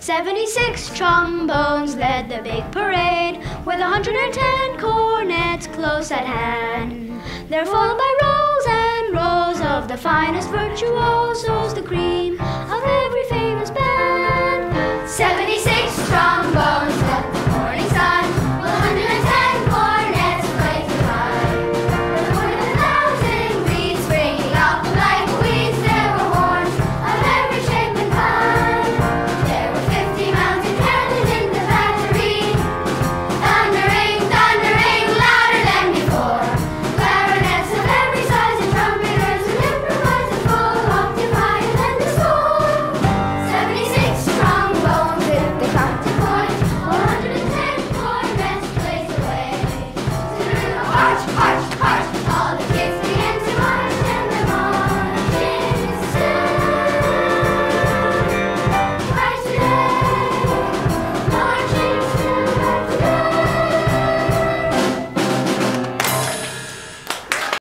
Seventy-six trombones led the big parade with hundred and ten cornets close at hand. They're followed by rows and rows of the finest virtuosos, the cream of every famous band. Seventy-six trombones.